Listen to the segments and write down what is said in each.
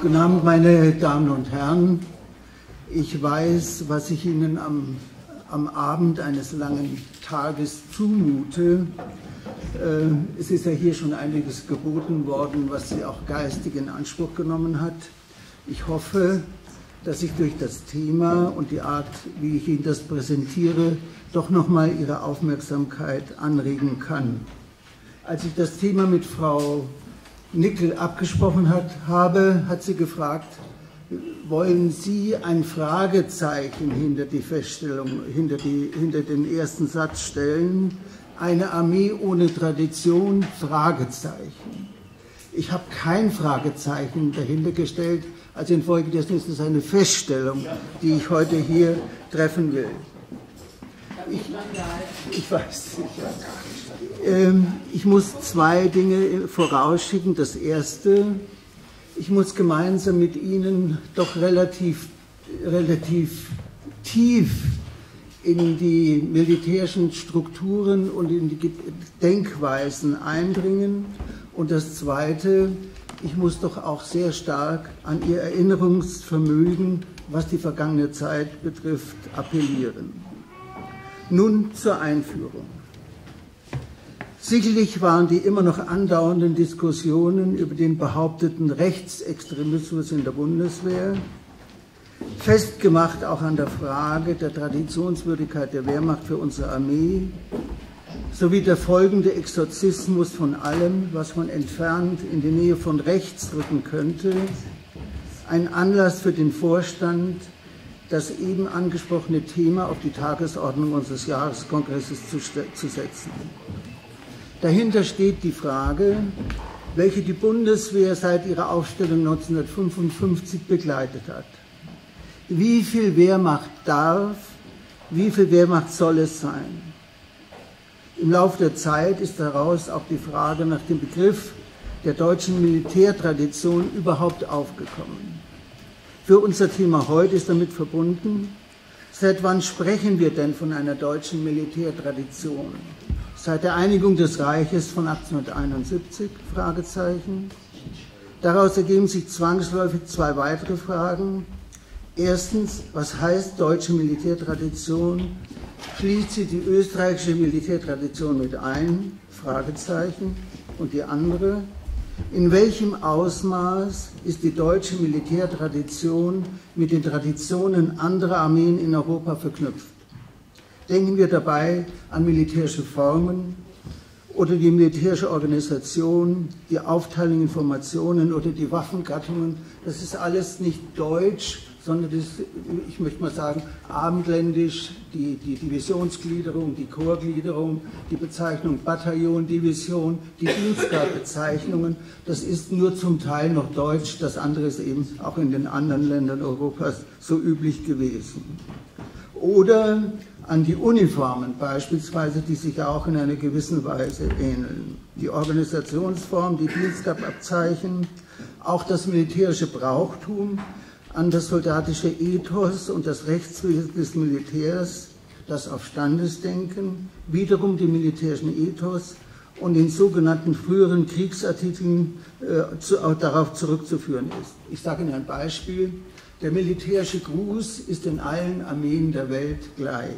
Guten Abend, meine Damen und Herren. Ich weiß, was ich Ihnen am, am Abend eines langen Tages zumute. Äh, es ist ja hier schon einiges geboten worden, was Sie auch geistig in Anspruch genommen hat. Ich hoffe, dass ich durch das Thema und die Art, wie ich Ihnen das präsentiere, doch nochmal Ihre Aufmerksamkeit anregen kann. Als ich das Thema mit Frau Nickel abgesprochen hat, habe, hat sie gefragt, wollen Sie ein Fragezeichen hinter die Feststellung, hinter, die, hinter den ersten Satz stellen? Eine Armee ohne Tradition? Fragezeichen. Ich habe kein Fragezeichen dahinter gestellt, also infolgedessen ist es eine Feststellung, die ich heute hier treffen will. Ich, ich weiß, ich, ähm, ich muss zwei Dinge vorausschicken. Das erste, ich muss gemeinsam mit Ihnen doch relativ, relativ tief in die militärischen Strukturen und in die Denkweisen eindringen. Und das Zweite, ich muss doch auch sehr stark an Ihr Erinnerungsvermögen, was die vergangene Zeit betrifft, appellieren. Nun zur Einführung. Sicherlich waren die immer noch andauernden Diskussionen über den behaupteten Rechtsextremismus in der Bundeswehr, festgemacht auch an der Frage der Traditionswürdigkeit der Wehrmacht für unsere Armee, sowie der folgende Exorzismus von allem, was man entfernt in die Nähe von rechts rücken könnte, ein Anlass für den Vorstand, das eben angesprochene Thema auf die Tagesordnung unseres Jahreskongresses zu, zu setzen. Dahinter steht die Frage, welche die Bundeswehr seit ihrer Aufstellung 1955 begleitet hat. Wie viel Wehrmacht darf, wie viel Wehrmacht soll es sein? Im Laufe der Zeit ist daraus auch die Frage nach dem Begriff der deutschen Militärtradition überhaupt aufgekommen. Für unser Thema heute ist damit verbunden, seit wann sprechen wir denn von einer deutschen Militärtradition? Seit der Einigung des Reiches von 1871? Fragezeichen. Daraus ergeben sich zwangsläufig zwei weitere Fragen. Erstens, was heißt deutsche Militärtradition? Schließt sie die österreichische Militärtradition mit ein? Fragezeichen. Und die andere, in welchem Ausmaß ist die deutsche Militärtradition mit den Traditionen anderer Armeen in Europa verknüpft? Denken wir dabei an militärische Formen oder die militärische Organisation, die Aufteilung in Formationen oder die Waffengattungen. Das ist alles nicht deutsch, sondern das, ich möchte mal sagen, abendländisch, die, die Divisionsgliederung, die Chorgliederung, die Bezeichnung Bataillon, Division, die Dienstgradbezeichnungen, das ist nur zum Teil noch deutsch, das andere ist eben auch in den anderen Ländern Europas so üblich gewesen. Oder an die Uniformen beispielsweise, die sich auch in einer gewissen Weise ähneln. Die Organisationsform, die Dienstgrababzeichen, auch das militärische Brauchtum, an das soldatische Ethos und das Rechtswesen des Militärs, das auf Standesdenken, wiederum dem militärischen Ethos und den sogenannten früheren Kriegsartikeln äh, zu, darauf zurückzuführen ist. Ich sage Ihnen ein Beispiel. Der militärische Gruß ist in allen Armeen der Welt gleich.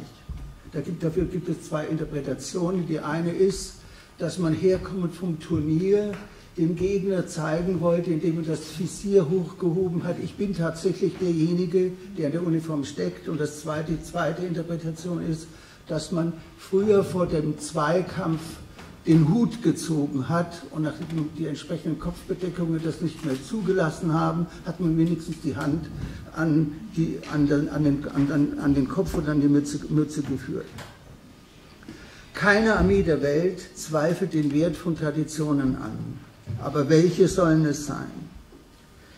Gibt, dafür gibt es zwei Interpretationen. Die eine ist, dass man herkommend vom Turnier dem Gegner zeigen wollte, indem man das Visier hochgehoben hat. Ich bin tatsächlich derjenige, der in der Uniform steckt. Und das zweite, die zweite Interpretation ist, dass man früher vor dem Zweikampf den Hut gezogen hat und nachdem die entsprechenden Kopfbedeckungen das nicht mehr zugelassen haben, hat man wenigstens die Hand an, die, an, den, an, den, an, an den Kopf und an die Mütze, Mütze geführt. Keine Armee der Welt zweifelt den Wert von Traditionen an. Aber welche sollen es sein?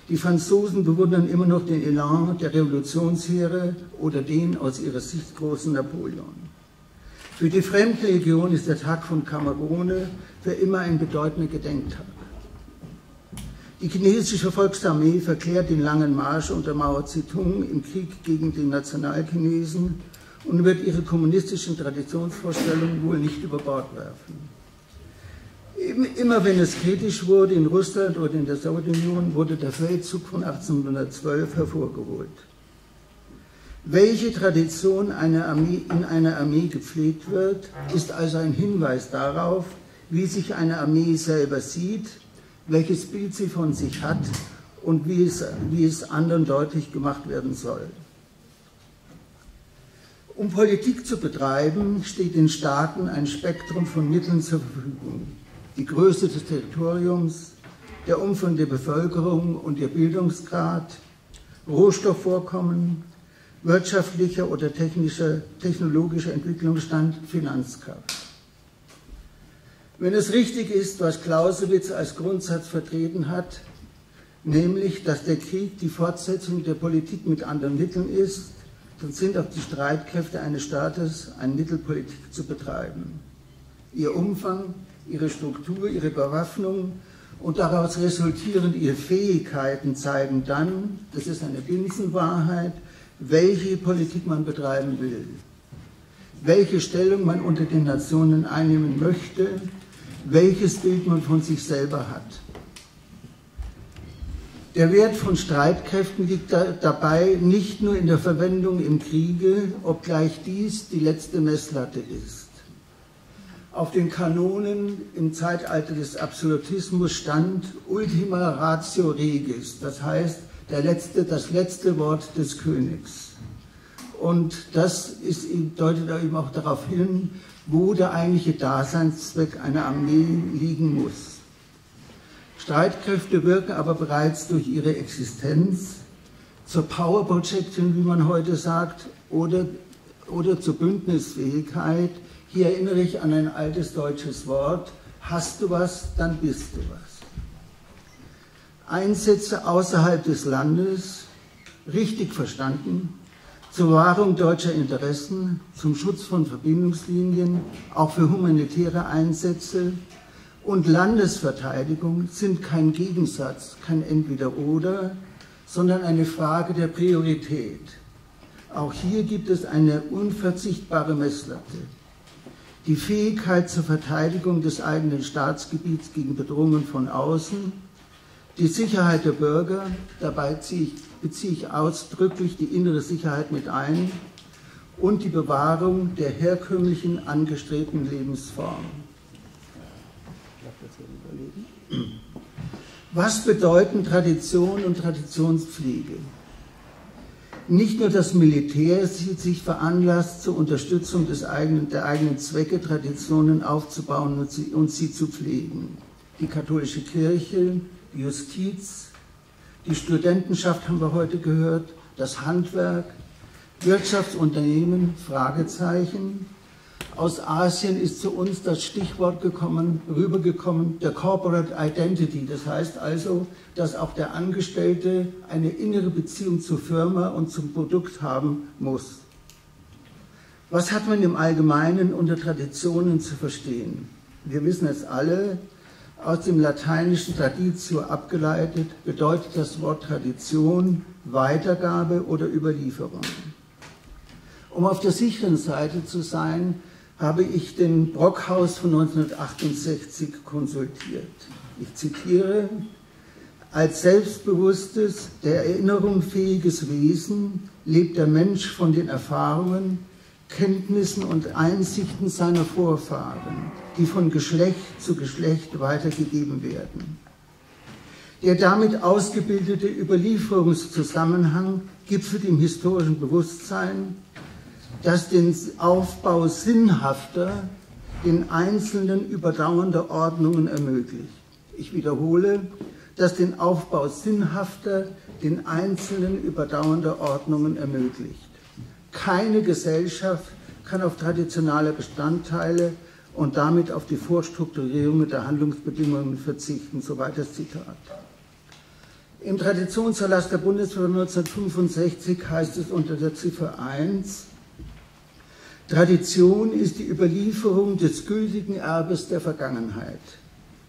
Die Franzosen bewundern immer noch den Elan der Revolutionsheere oder den aus ihrer Sicht großen Napoleon. Für die Fremdlegion ist der Tag von Kamerone für immer ein bedeutender Gedenktag. Die chinesische Volksarmee verklärt den langen Marsch unter Mao Zedong im Krieg gegen die Nationalchinesen und wird ihre kommunistischen Traditionsvorstellungen wohl nicht über Bord werfen. Immer wenn es kritisch wurde in Russland oder in der Sowjetunion, wurde der Feldzug von 1812 hervorgeholt. Welche Tradition eine Armee, in einer Armee gepflegt wird, ist also ein Hinweis darauf, wie sich eine Armee selber sieht, welches Bild sie von sich hat und wie es, wie es anderen deutlich gemacht werden soll. Um Politik zu betreiben, steht den Staaten ein Spektrum von Mitteln zur Verfügung. Die Größe des Territoriums, der Umfang der Bevölkerung und ihr Bildungsgrad, Rohstoffvorkommen, wirtschaftlicher oder technologischer Entwicklungsstand, Finanzkraft. Wenn es richtig ist, was Clausewitz als Grundsatz vertreten hat, nämlich, dass der Krieg die Fortsetzung der Politik mit anderen Mitteln ist, dann sind auch die Streitkräfte eines Staates ein Mittel, Politik zu betreiben. Ihr Umfang, ihre Struktur, ihre Bewaffnung und daraus resultierend ihre Fähigkeiten zeigen dann, das ist eine Binsenwahrheit, welche Politik man betreiben will, welche Stellung man unter den Nationen einnehmen möchte, welches Bild man von sich selber hat. Der Wert von Streitkräften liegt da, dabei nicht nur in der Verwendung im Kriege, obgleich dies die letzte Messlatte ist. Auf den Kanonen im Zeitalter des Absolutismus stand Ultima Ratio Regis, das heißt, der letzte, das letzte Wort des Königs. Und das ist, deutet eben auch darauf hin, wo der eigentliche Daseinszweck einer Armee liegen muss. Streitkräfte wirken aber bereits durch ihre Existenz zur Power Projection, wie man heute sagt, oder, oder zur Bündnisfähigkeit. Hier erinnere ich an ein altes deutsches Wort, hast du was, dann bist du was. Einsätze außerhalb des Landes, richtig verstanden, zur Wahrung deutscher Interessen, zum Schutz von Verbindungslinien, auch für humanitäre Einsätze und Landesverteidigung sind kein Gegensatz, kein Entweder-Oder, sondern eine Frage der Priorität. Auch hier gibt es eine unverzichtbare Messlatte. Die Fähigkeit zur Verteidigung des eigenen Staatsgebiets gegen Bedrohungen von außen die Sicherheit der Bürger, dabei ich, beziehe ich ausdrücklich die innere Sicherheit mit ein und die Bewahrung der herkömmlichen angestrebten Lebensform. Was bedeuten Tradition und Traditionspflege? Nicht nur das Militär sieht sich veranlasst, zur Unterstützung des eigenen, der eigenen Zwecke Traditionen aufzubauen und sie, und sie zu pflegen. Die katholische Kirche, Justiz, die Studentenschaft haben wir heute gehört, das Handwerk, Wirtschaftsunternehmen, Fragezeichen. Aus Asien ist zu uns das Stichwort gekommen, rübergekommen, der Corporate Identity. Das heißt also, dass auch der Angestellte eine innere Beziehung zur Firma und zum Produkt haben muss. Was hat man im Allgemeinen unter Traditionen zu verstehen? Wir wissen es alle, aus dem lateinischen Traditio abgeleitet bedeutet das Wort Tradition Weitergabe oder Überlieferung. Um auf der sicheren Seite zu sein, habe ich den Brockhaus von 1968 konsultiert. Ich zitiere, als selbstbewusstes, der Erinnerung fähiges Wesen lebt der Mensch von den Erfahrungen, Kenntnissen und Einsichten seiner Vorfahren, die von Geschlecht zu Geschlecht weitergegeben werden. Der damit ausgebildete Überlieferungszusammenhang gipfelt im historischen Bewusstsein, das den Aufbau sinnhafter, den einzelnen überdauernder Ordnungen ermöglicht. Ich wiederhole, dass den Aufbau sinnhafter, den einzelnen überdauernder Ordnungen ermöglicht. Keine Gesellschaft kann auf traditionelle Bestandteile und damit auf die Vorstrukturierung der Handlungsbedingungen verzichten. Soweit das Zitat. Im Traditionserlass der Bundeswehr 1965 heißt es unter der Ziffer 1, Tradition ist die Überlieferung des gültigen Erbes der Vergangenheit.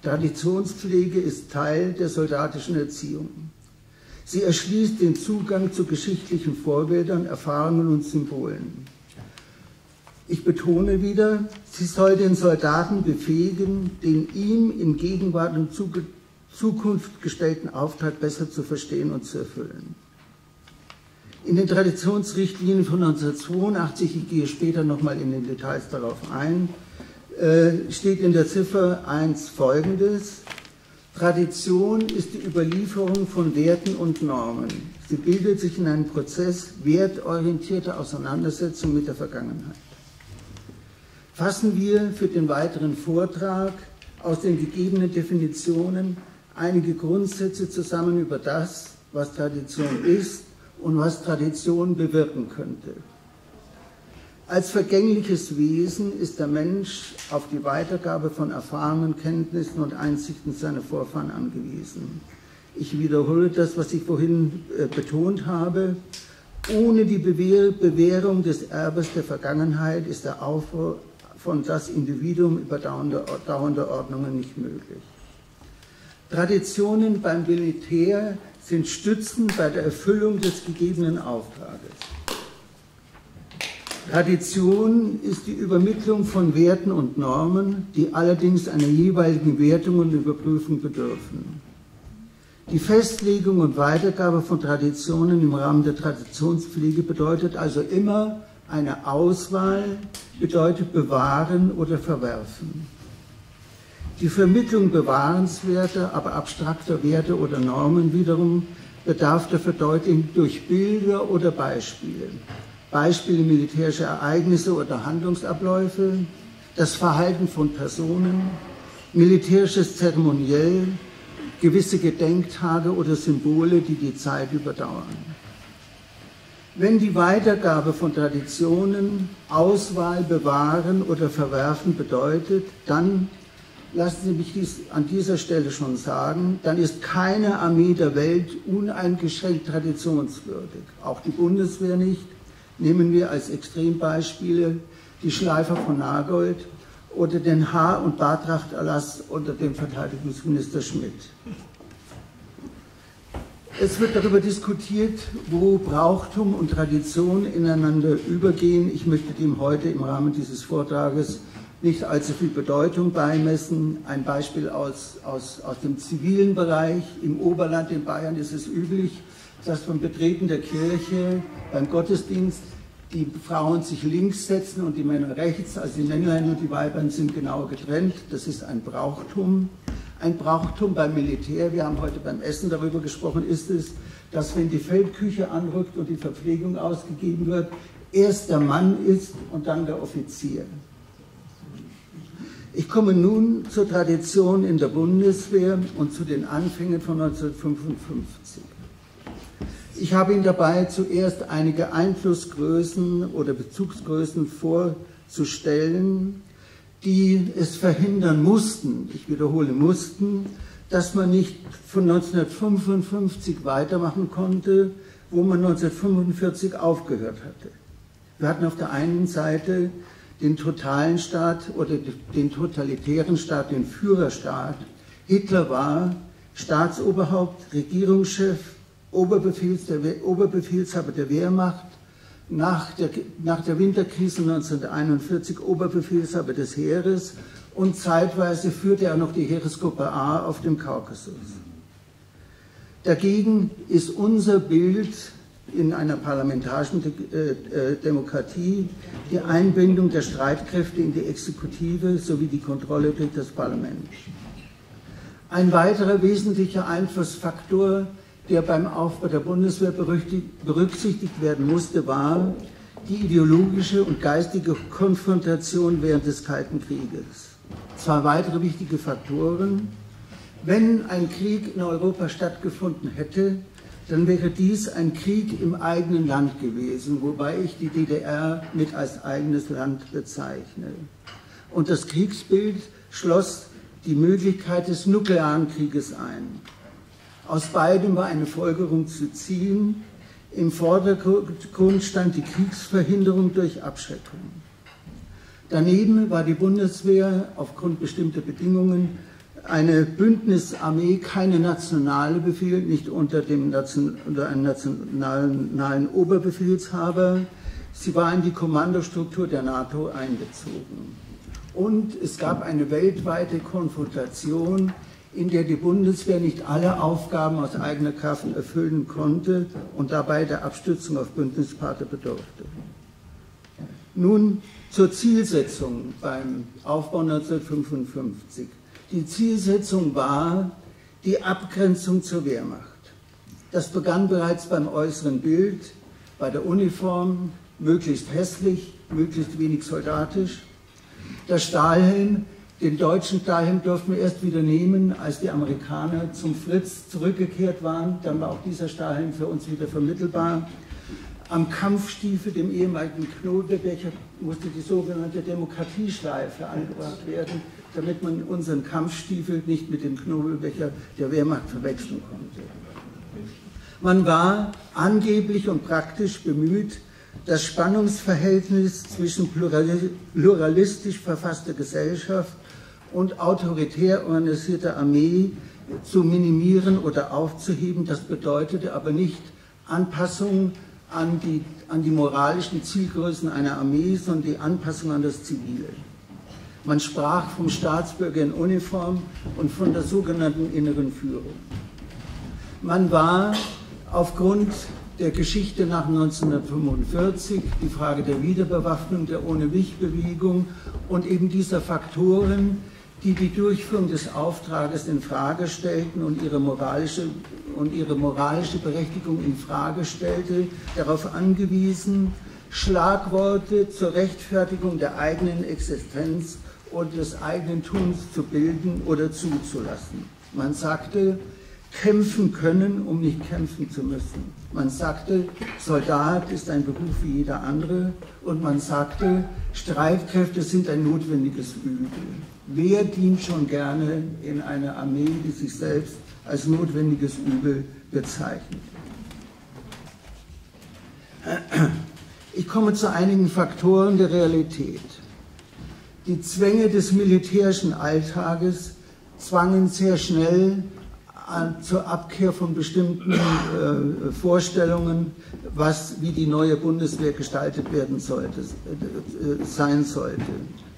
Traditionspflege ist Teil der soldatischen Erziehung. Sie erschließt den Zugang zu geschichtlichen Vorbildern, Erfahrungen und Symbolen. Ich betone wieder, sie soll den Soldaten befähigen, den ihm in Gegenwart und Zukunft gestellten Auftrag besser zu verstehen und zu erfüllen. In den Traditionsrichtlinien von 1982, ich gehe später nochmal in den Details darauf ein, äh, steht in der Ziffer 1 folgendes. Tradition ist die Überlieferung von Werten und Normen. Sie bildet sich in einem Prozess wertorientierter Auseinandersetzung mit der Vergangenheit. Fassen wir für den weiteren Vortrag aus den gegebenen Definitionen einige Grundsätze zusammen über das, was Tradition ist und was Tradition bewirken könnte. Als vergängliches Wesen ist der Mensch auf die Weitergabe von Erfahrungen, Kenntnissen und Einsichten seiner Vorfahren angewiesen. Ich wiederhole das, was ich vorhin äh, betont habe. Ohne die Bewährung des Erbes der Vergangenheit ist der Aufbau von das Individuum über dauernde, Ordnungen nicht möglich. Traditionen beim Militär sind Stützen bei der Erfüllung des gegebenen Auftrages. Tradition ist die Übermittlung von Werten und Normen, die allerdings einer jeweiligen Wertung und Überprüfung bedürfen. Die Festlegung und Weitergabe von Traditionen im Rahmen der Traditionspflege bedeutet also immer eine Auswahl, bedeutet bewahren oder verwerfen. Die Vermittlung bewahrenswerter, aber abstrakter Werte oder Normen wiederum bedarf der Verdeutlichung durch Bilder oder Beispiele. Beispiele militärischer Ereignisse oder Handlungsabläufe, das Verhalten von Personen, militärisches Zeremoniell, gewisse Gedenktage oder Symbole, die die Zeit überdauern. Wenn die Weitergabe von Traditionen Auswahl, Bewahren oder Verwerfen bedeutet, dann lassen Sie mich dies an dieser Stelle schon sagen, dann ist keine Armee der Welt uneingeschränkt traditionswürdig. Auch die Bundeswehr nicht. Nehmen wir als Extrembeispiele die Schleifer von Nagold oder den Haar- und Bartrachterlass unter dem Verteidigungsminister Schmidt. Es wird darüber diskutiert, wo Brauchtum und Tradition ineinander übergehen. Ich möchte dem heute im Rahmen dieses Vortrages nicht allzu viel Bedeutung beimessen. Ein Beispiel aus, aus, aus dem zivilen Bereich. Im Oberland in Bayern ist es üblich, dass beim Betreten der Kirche, beim Gottesdienst, die Frauen sich links setzen und die Männer rechts, also die Männlein und die Weibern sind genau getrennt. Das ist ein Brauchtum. Ein Brauchtum beim Militär, wir haben heute beim Essen darüber gesprochen, ist es, dass wenn die Feldküche anrückt und die Verpflegung ausgegeben wird, erst der Mann ist und dann der Offizier. Ich komme nun zur Tradition in der Bundeswehr und zu den Anfängen von 1955. Ich habe Ihnen dabei zuerst einige Einflussgrößen oder Bezugsgrößen vorzustellen, die es verhindern mussten, ich wiederhole mussten, dass man nicht von 1955 weitermachen konnte, wo man 1945 aufgehört hatte. Wir hatten auf der einen Seite den totalen Staat oder den totalitären Staat, den Führerstaat. Hitler war Staatsoberhaupt, Regierungschef, Oberbefehls der, Oberbefehlshaber der Wehrmacht, nach der, nach der Winterkrise 1941 Oberbefehlshaber des Heeres und zeitweise führte er noch die Heeresgruppe A auf dem Kaukasus. Dagegen ist unser Bild in einer parlamentarischen äh, äh, Demokratie die Einbindung der Streitkräfte in die Exekutive sowie die Kontrolle durch das Parlament. Ein weiterer wesentlicher Einflussfaktor, der beim Aufbau der Bundeswehr berücksichtigt werden musste, war die ideologische und geistige Konfrontation während des Kalten Krieges. Zwei weitere wichtige Faktoren. Wenn ein Krieg in Europa stattgefunden hätte, dann wäre dies ein Krieg im eigenen Land gewesen, wobei ich die DDR mit als eigenes Land bezeichne. Und das Kriegsbild schloss die Möglichkeit des nuklearen Krieges ein. Aus beidem war eine Folgerung zu ziehen. Im Vordergrund stand die Kriegsverhinderung durch Abschreckung. Daneben war die Bundeswehr aufgrund bestimmter Bedingungen eine Bündnisarmee, keine nationale Befehl, nicht unter, dem Nation, unter einem nationalen Oberbefehlshaber. Sie war in die Kommandostruktur der NATO einbezogen. Und es gab eine weltweite Konfrontation, in der die Bundeswehr nicht alle Aufgaben aus eigener Kraft erfüllen konnte und dabei der Abstützung auf Bündnispartner bedurfte. Nun zur Zielsetzung beim Aufbau 1955. Die Zielsetzung war die Abgrenzung zur Wehrmacht. Das begann bereits beim äußeren Bild, bei der Uniform, möglichst hässlich, möglichst wenig soldatisch. Der Stahlhelm, den deutschen Stahlhelm durften wir erst wieder nehmen, als die Amerikaner zum Fritz zurückgekehrt waren. Dann war auch dieser Stahlhelm für uns wieder vermittelbar. Am Kampfstiefel, dem ehemaligen Knobelbecher, musste die sogenannte Demokratieschleife angebracht werden, damit man unseren Kampfstiefel nicht mit dem Knobelbecher der Wehrmacht verwechseln konnte. Man war angeblich und praktisch bemüht, das Spannungsverhältnis zwischen pluralistisch verfasster Gesellschaft und autoritär organisierter Armee zu minimieren oder aufzuheben. Das bedeutete aber nicht Anpassung an die, an die moralischen Zielgrößen einer Armee, sondern die Anpassung an das Zivile. Man sprach vom Staatsbürger in Uniform und von der sogenannten inneren Führung. Man war aufgrund der Geschichte nach 1945, die Frage der Wiederbewaffnung, der Ohne-Mich-Bewegung und eben dieser Faktoren, die die Durchführung des Auftrages in Frage stellten und ihre moralische, und ihre moralische Berechtigung in Frage stellte, darauf angewiesen, Schlagworte zur Rechtfertigung der eigenen Existenz und des eigenen Tuns zu bilden oder zuzulassen. Man sagte, kämpfen können, um nicht kämpfen zu müssen. Man sagte, Soldat ist ein Beruf wie jeder andere und man sagte, Streitkräfte sind ein notwendiges Übel. Wer dient schon gerne in einer Armee, die sich selbst als notwendiges Übel bezeichnet? Ich komme zu einigen Faktoren der Realität. Die Zwänge des militärischen Alltages zwangen sehr schnell an, zur Abkehr von bestimmten äh, Vorstellungen, was, wie die neue Bundeswehr gestaltet werden sollte, äh, sein sollte.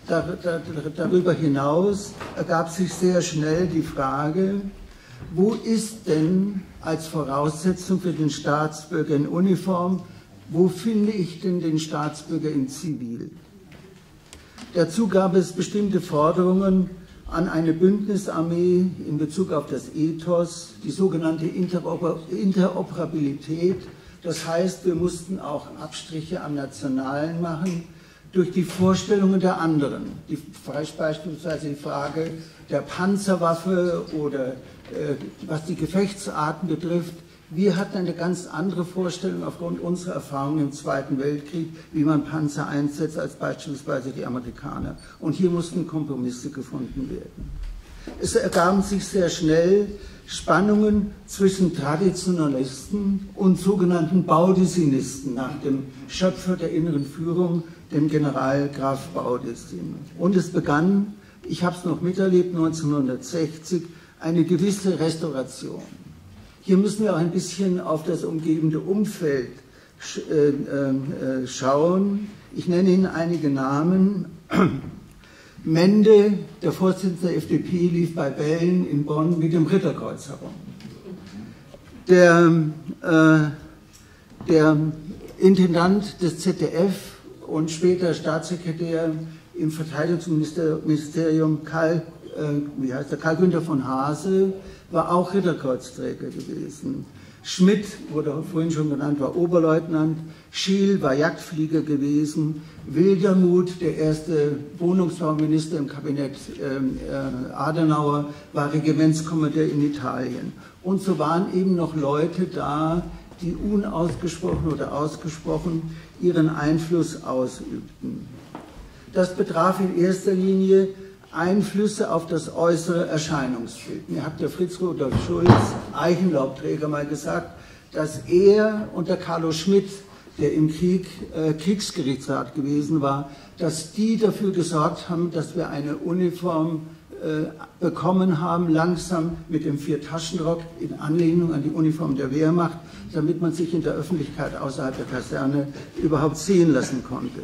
Dar, dar, darüber hinaus ergab sich sehr schnell die Frage, wo ist denn als Voraussetzung für den Staatsbürger in Uniform, wo finde ich denn den Staatsbürger in Zivil? Dazu gab es bestimmte Forderungen an eine Bündnisarmee in Bezug auf das Ethos, die sogenannte Interoper Interoperabilität. Das heißt, wir mussten auch Abstriche am Nationalen machen durch die Vorstellungen der anderen. Die, beispielsweise die Frage der Panzerwaffe oder äh, was die Gefechtsarten betrifft, wir hatten eine ganz andere Vorstellung aufgrund unserer Erfahrungen im Zweiten Weltkrieg, wie man Panzer einsetzt, als beispielsweise die Amerikaner. Und hier mussten Kompromisse gefunden werden. Es ergaben sich sehr schnell Spannungen zwischen Traditionalisten und sogenannten Baudessinisten nach dem Schöpfer der inneren Führung, dem General Graf Baudissin. Und es begann, ich habe es noch miterlebt, 1960, eine gewisse Restauration. Hier müssen wir auch ein bisschen auf das umgebende Umfeld äh, äh, schauen. Ich nenne Ihnen einige Namen. Mende, der Vorsitzende der FDP, lief bei Bällen in Bonn mit dem Ritterkreuz herum. Der, äh, der Intendant des ZDF und später Staatssekretär im Verteidigungsministerium Karl, äh, wie heißt der, Karl Günther von Hase war auch Ritterkreuzträger gewesen. Schmidt, wurde vorhin schon genannt, war Oberleutnant. Schiel war Jagdflieger gewesen. Wildermuth, der erste Wohnungsbauminister im Kabinett ähm, äh, Adenauer, war Regimentskommandeur in Italien. Und so waren eben noch Leute da, die unausgesprochen oder ausgesprochen ihren Einfluss ausübten. Das betraf in erster Linie Einflüsse auf das äußere Erscheinungsbild. Mir hat der Fritz Rudolf Schulz, Eichenlaubträger, mal gesagt, dass er unter Carlo Schmidt der im Krieg äh, Kriegsgerichtsrat gewesen war, dass die dafür gesorgt haben, dass wir eine Uniform bekommen haben, langsam mit dem Viertaschenrock in Anlehnung an die Uniform der Wehrmacht, damit man sich in der Öffentlichkeit außerhalb der Kaserne überhaupt sehen lassen konnte.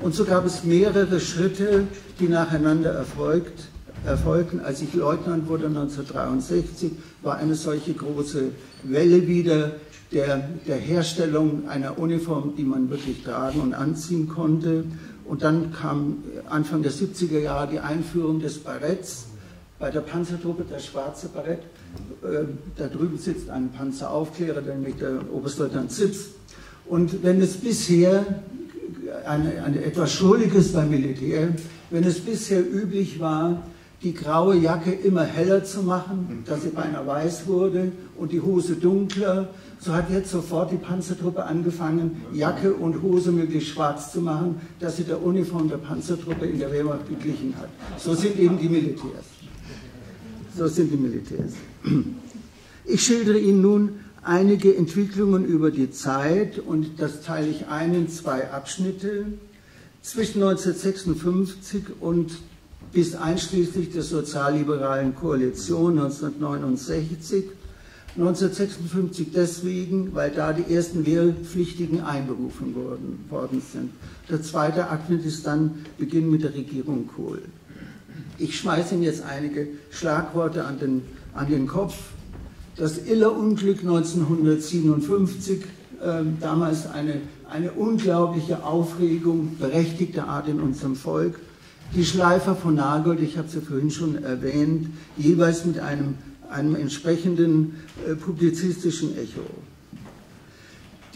Und so gab es mehrere Schritte, die nacheinander erfolgt, erfolgten. Als ich Leutnant wurde 1963, war eine solche große Welle wieder der, der Herstellung einer Uniform, die man wirklich tragen und anziehen konnte. Und dann kam Anfang der 70er Jahre die Einführung des Baretts bei der Panzertruppe, der schwarze Barett. Äh, da drüben sitzt ein Panzeraufklärer, nämlich der Oberstleutnant Zipf. Und wenn es bisher eine, eine, etwas Schuldiges beim Militär, wenn es bisher üblich war, die graue Jacke immer heller zu machen, dass sie beinahe weiß wurde und die Hose dunkler, so hat jetzt sofort die Panzertruppe angefangen, Jacke und Hose möglichst schwarz zu machen, dass sie der Uniform der Panzertruppe in der Wehrmacht geglichen hat. So sind eben die Militärs. So sind die Militärs. Ich schildere Ihnen nun einige Entwicklungen über die Zeit und das teile ich ein in zwei Abschnitte. Zwischen 1956 und bis einschließlich der sozialliberalen Koalition 1969 1956 deswegen, weil da die ersten Wehrpflichtigen einberufen worden, worden sind. Der zweite Abschnitt ist dann Beginn mit der Regierung Kohl. Ich schmeiße Ihnen jetzt einige Schlagworte an den, an den Kopf. Das Iller-Unglück 1957, äh, damals eine, eine unglaubliche Aufregung berechtigter Art in unserem Volk. Die Schleifer von Nagold, ich habe sie vorhin schon erwähnt, jeweils mit einem einem entsprechenden äh, publizistischen Echo.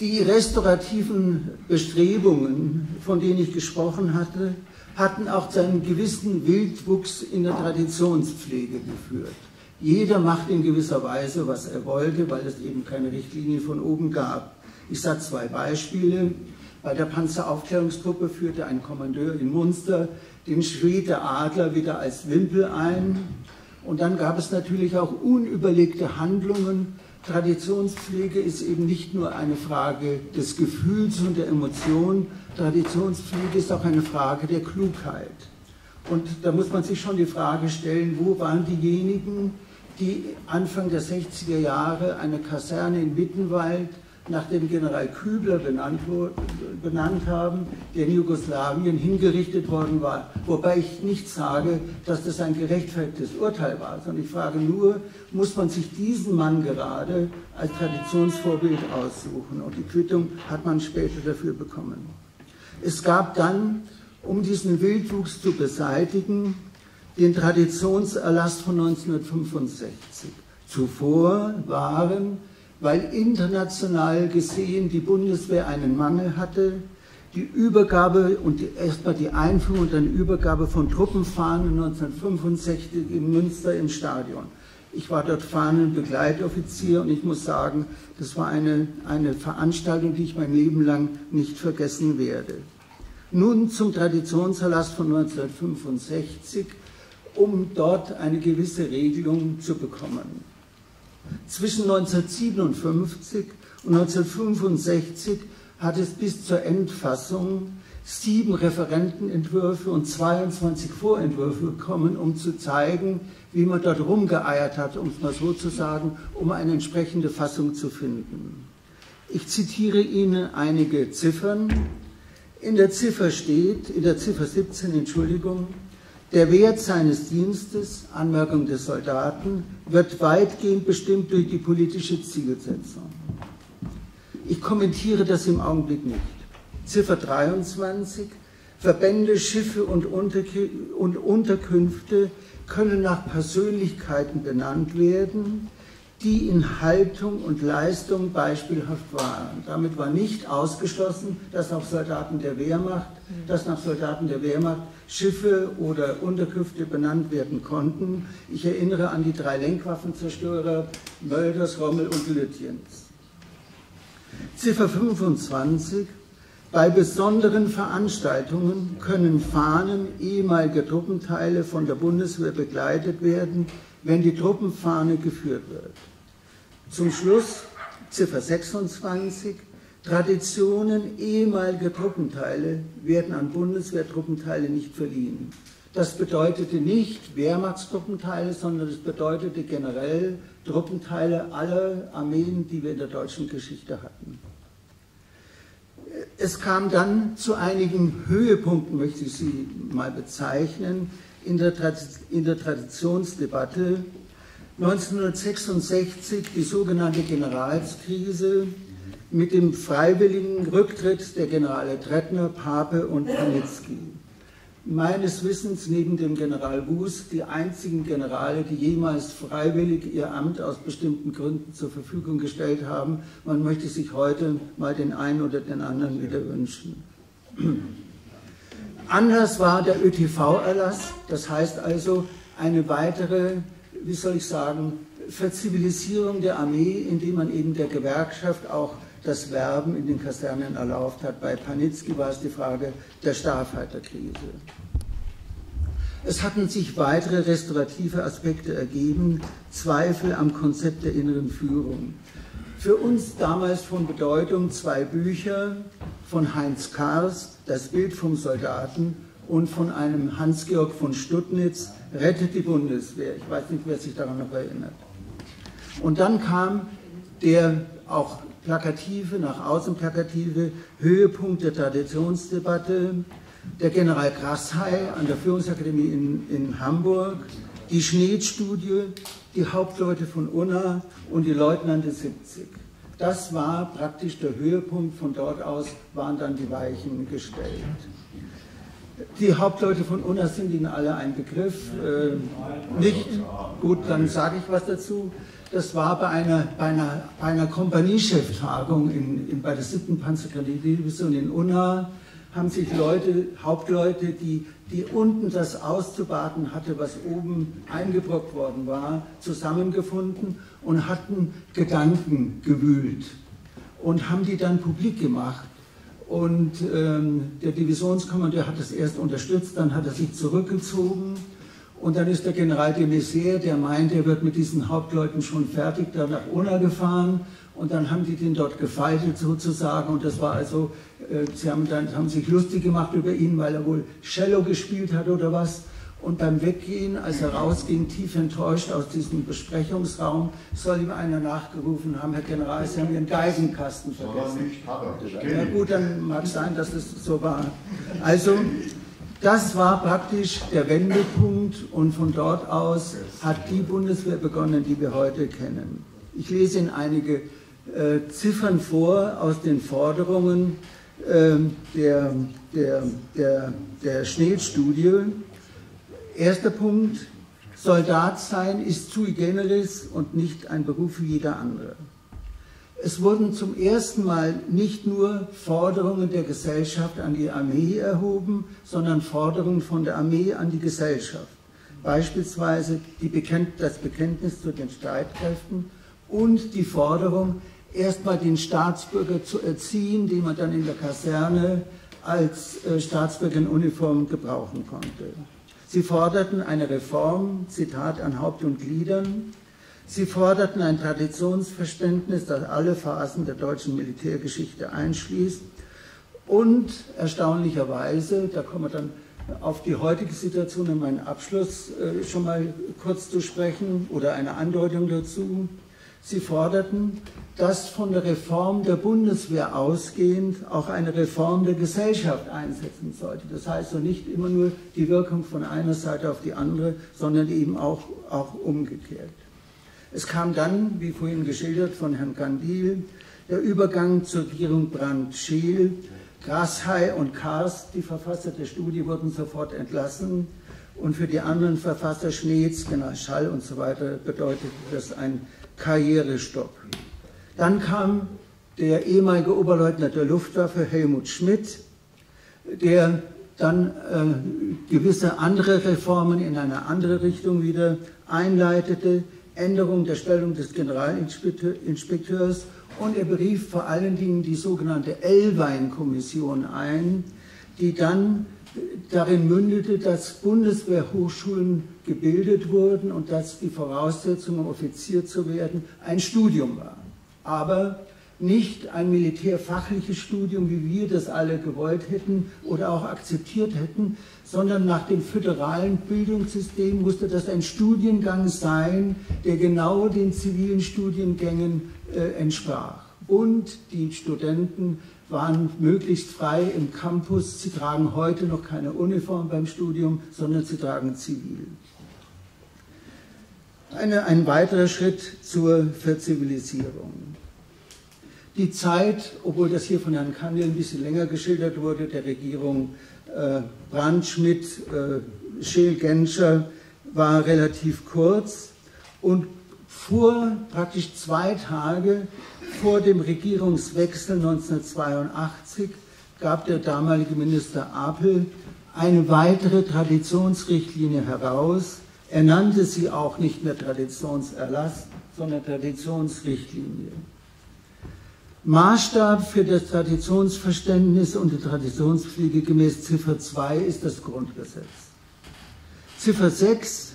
Die restaurativen Bestrebungen, von denen ich gesprochen hatte, hatten auch zu einem gewissen Wildwuchs in der Traditionspflege geführt. Jeder macht in gewisser Weise, was er wollte, weil es eben keine Richtlinie von oben gab. Ich sage zwei Beispiele. Bei der Panzeraufklärungsgruppe führte ein Kommandeur in Munster den Schwede Adler wieder als Wimpel ein. Und dann gab es natürlich auch unüberlegte Handlungen. Traditionspflege ist eben nicht nur eine Frage des Gefühls und der Emotion, Traditionspflege ist auch eine Frage der Klugheit. Und da muss man sich schon die Frage stellen, wo waren diejenigen, die Anfang der 60er Jahre eine Kaserne in Wittenwald nach dem General Kübler benannt, benannt haben, der in Jugoslawien hingerichtet worden war. Wobei ich nicht sage, dass das ein gerechtfertigtes Urteil war, sondern ich frage nur, muss man sich diesen Mann gerade als Traditionsvorbild aussuchen? Und die Quittung hat man später dafür bekommen. Es gab dann, um diesen Wildwuchs zu beseitigen, den Traditionserlass von 1965. Zuvor waren weil international gesehen die Bundeswehr einen Mangel hatte, die Übergabe und erstmal die Einführung und dann Übergabe von Truppenfahnen 1965 in Münster im Stadion. Ich war dort Fahnenbegleitoffizier und ich muss sagen, das war eine, eine Veranstaltung, die ich mein Leben lang nicht vergessen werde. Nun zum Traditionserlass von 1965, um dort eine gewisse Regelung zu bekommen. Zwischen 1957 und 1965 hat es bis zur Endfassung sieben Referentenentwürfe und 22 Vorentwürfe bekommen, um zu zeigen, wie man dort rumgeeiert hat, um es mal so zu sagen, um eine entsprechende Fassung zu finden. Ich zitiere Ihnen einige Ziffern. In der Ziffer steht, in der Ziffer 17, Entschuldigung, der Wert seines Dienstes, Anmerkung des Soldaten, wird weitgehend bestimmt durch die politische Zielsetzung. Ich kommentiere das im Augenblick nicht. Ziffer 23. Verbände, Schiffe und, Unterkünfte können nach Persönlichkeiten benannt werden, die in Haltung und Leistung beispielhaft waren. Damit war nicht ausgeschlossen, dass auch Soldaten der Wehrmacht, dass nach Soldaten der Wehrmacht Schiffe oder Unterkünfte benannt werden konnten. Ich erinnere an die drei Lenkwaffenzerstörer Mölders, Rommel und Lütjens. Ziffer 25. Bei besonderen Veranstaltungen können Fahnen ehemaliger Truppenteile von der Bundeswehr begleitet werden, wenn die Truppenfahne geführt wird. Zum Schluss Ziffer 26. Traditionen ehemaliger Truppenteile werden an Bundeswehrtruppenteile nicht verliehen. Das bedeutete nicht Wehrmachtstruppenteile, sondern es bedeutete generell Truppenteile aller Armeen, die wir in der deutschen Geschichte hatten. Es kam dann zu einigen Höhepunkten, möchte ich sie mal bezeichnen, in der, in der Traditionsdebatte. 1966 die sogenannte Generalskrise mit dem freiwilligen Rücktritt der Generale Trettner, Pape und Panitzky meines Wissens neben dem General Buß die einzigen Generale, die jemals freiwillig ihr Amt aus bestimmten Gründen zur Verfügung gestellt haben. Man möchte sich heute mal den einen oder den anderen wieder wünschen. Anders war der ÖTV-Erlass, das heißt also eine weitere, wie soll ich sagen, Verzivilisierung der Armee, indem man eben der Gewerkschaft auch das Werben in den Kasernen erlaubt hat. Bei Panitzky war es die Frage der Starrhalterkrise. Es hatten sich weitere restaurative Aspekte ergeben, Zweifel am Konzept der inneren Führung. Für uns damals von Bedeutung zwei Bücher von Heinz Kars, Das Bild vom Soldaten und von einem Hans-Georg von Stuttnitz, Rettet die Bundeswehr. Ich weiß nicht, wer sich daran noch erinnert. Und dann kam der auch plakative, nach außen plakative Höhepunkt der Traditionsdebatte, der General Grasshay an der Führungsakademie in, in Hamburg, die Schneed-Studie, die Hauptleute von UNA und die Leutnante 70. Das war praktisch der Höhepunkt. Von dort aus waren dann die Weichen gestellt. Die Hauptleute von UNA sind Ihnen alle ein Begriff. Äh, nicht? Gut, dann sage ich was dazu. Das war bei einer, bei einer, bei einer Kompaniecheftagung in, in, bei der 7. Panzergrenadierdivision in Unna haben sich Leute, Hauptleute, die, die unten das auszubaden hatte, was oben eingebrockt worden war, zusammengefunden und hatten Gedanken gewühlt und haben die dann publik gemacht. Und ähm, der Divisionskommandeur hat das erst unterstützt, dann hat er sich zurückgezogen und dann ist der General de Maizière, der meint, er wird mit diesen Hauptleuten schon fertig, da nach Unna gefahren. Und dann haben die den dort gefaltet sozusagen. Und das war also, äh, sie haben dann haben sich lustig gemacht über ihn, weil er wohl Cello gespielt hat oder was. Und beim Weggehen, als er rausging, tief enttäuscht aus diesem Besprechungsraum, soll ihm einer nachgerufen haben, Herr General, Sie haben Ihren Geigenkasten vergessen. Ja gut, dann mag sein, dass es so war. Also das war praktisch der Wendepunkt und von dort aus hat die Bundeswehr begonnen, die wir heute kennen. Ich lese Ihnen einige äh, Ziffern vor aus den Forderungen äh, der, der, der, der Schneed-Studie. Erster Punkt, Soldat sein ist sui generis und nicht ein Beruf wie jeder andere. Es wurden zum ersten Mal nicht nur Forderungen der Gesellschaft an die Armee erhoben, sondern Forderungen von der Armee an die Gesellschaft. Beispielsweise Bekennt das Bekenntnis zu den Streitkräften und die Forderung, erstmal den Staatsbürger zu erziehen, den man dann in der Kaserne als äh, Staatsbürger in Uniform gebrauchen konnte. Sie forderten eine Reform, Zitat an Haupt und Gliedern, Sie forderten ein Traditionsverständnis, das alle Phasen der deutschen Militärgeschichte einschließt. Und erstaunlicherweise, da kommen wir dann auf die heutige Situation in meinen Abschluss äh, schon mal kurz zu sprechen oder eine Andeutung dazu. Sie forderten, dass von der Reform der Bundeswehr ausgehend auch eine Reform der Gesellschaft einsetzen sollte. Das heißt so nicht immer nur die Wirkung von einer Seite auf die andere, sondern eben auch, auch umgekehrt. Es kam dann, wie vorhin geschildert von Herrn Gandil, der Übergang zur Regierung Brandt-Scheel. Grashey und Kars, die Verfasser der Studie, wurden sofort entlassen. Und für die anderen Verfasser Schneetz, General Schall und so weiter bedeutete das ein Karrierestopp. Dann kam der ehemalige Oberleutnant der Luftwaffe Helmut Schmidt, der dann äh, gewisse andere Reformen in eine andere Richtung wieder einleitete, Änderung der Stellung des Generalinspekteurs und er berief vor allen Dingen die sogenannte Elwein-Kommission ein, die dann darin mündete, dass Bundeswehrhochschulen gebildet wurden und dass die Voraussetzung, um Offizier zu werden, ein Studium war. Aber nicht ein militärfachliches Studium, wie wir das alle gewollt hätten oder auch akzeptiert hätten, sondern nach dem föderalen Bildungssystem musste das ein Studiengang sein, der genau den zivilen Studiengängen äh, entsprach. Und die Studenten waren möglichst frei im Campus. Sie tragen heute noch keine Uniform beim Studium, sondern sie tragen zivil. Eine, ein weiterer Schritt zur Verzivilisierung. Die Zeit, obwohl das hier von Herrn Kandel ein bisschen länger geschildert wurde, der Regierung äh, Brandt, Schmidt, äh, Scheel-Genscher, war relativ kurz und vor praktisch zwei Tage vor dem Regierungswechsel 1982 gab der damalige Minister Apel eine weitere Traditionsrichtlinie heraus. Er nannte sie auch nicht mehr Traditionserlass, sondern Traditionsrichtlinie. Maßstab für das Traditionsverständnis und die Traditionspflege gemäß Ziffer 2 ist das Grundgesetz. Ziffer 6,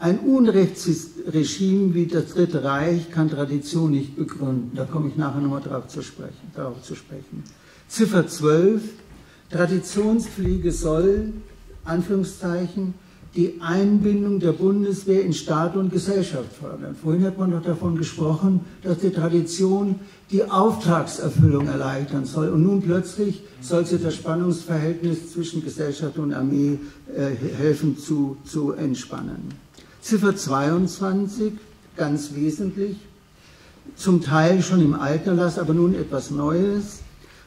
ein Unrechtsregime wie das Dritte Reich kann Tradition nicht begründen. Da komme ich nachher nochmal darauf zu sprechen. Darauf zu sprechen. Ziffer 12, Traditionspflege soll, Anführungszeichen, die Einbindung der Bundeswehr in Staat und Gesellschaft fördern. Vorhin hat man noch davon gesprochen, dass die Tradition die Auftragserfüllung erleichtern soll. Und nun plötzlich soll sie das Spannungsverhältnis zwischen Gesellschaft und Armee äh, helfen zu, zu entspannen. Ziffer 22, ganz wesentlich, zum Teil schon im Alterlass, aber nun etwas Neues.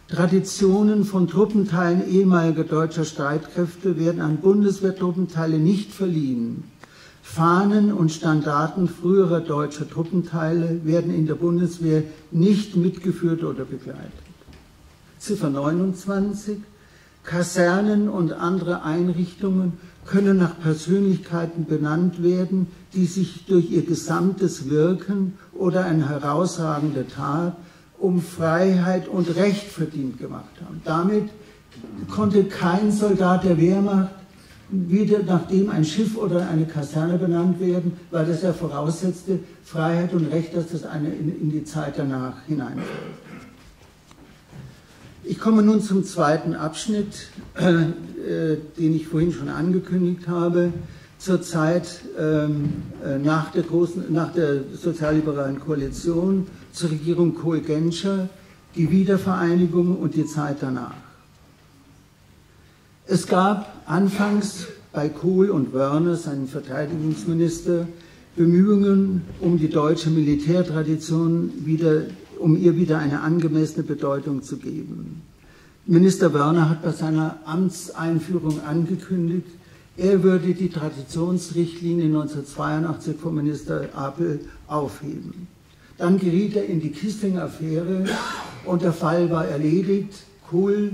Traditionen von Truppenteilen ehemaliger deutscher Streitkräfte werden an Bundeswehrtruppenteile nicht verliehen. Fahnen und Standarten früherer deutscher Truppenteile werden in der Bundeswehr nicht mitgeführt oder begleitet. Ziffer 29. Kasernen und andere Einrichtungen können nach Persönlichkeiten benannt werden, die sich durch ihr gesamtes Wirken oder eine herausragende Tat um Freiheit und Recht verdient gemacht haben. Damit konnte kein Soldat der Wehrmacht wieder nachdem ein Schiff oder eine Kaserne benannt werden, weil das ja voraussetzte, Freiheit und Recht, dass das eine in, in die Zeit danach hineinfällt. Ich komme nun zum zweiten Abschnitt, den ich vorhin schon angekündigt habe, zur Zeit ähm, äh, nach, der großen, nach der sozialliberalen Koalition zur Regierung Kohl-Genscher, die Wiedervereinigung und die Zeit danach. Es gab anfangs bei Kohl und Wörner, seinem Verteidigungsminister, Bemühungen, um die deutsche Militärtradition wieder, um ihr wieder eine angemessene Bedeutung zu geben. Minister Wörner hat bei seiner Amtseinführung angekündigt, er würde die Traditionsrichtlinie 1982 vom Minister Apel aufheben. Dann geriet er in die Kissing-Affäre und der Fall war erledigt. Kohl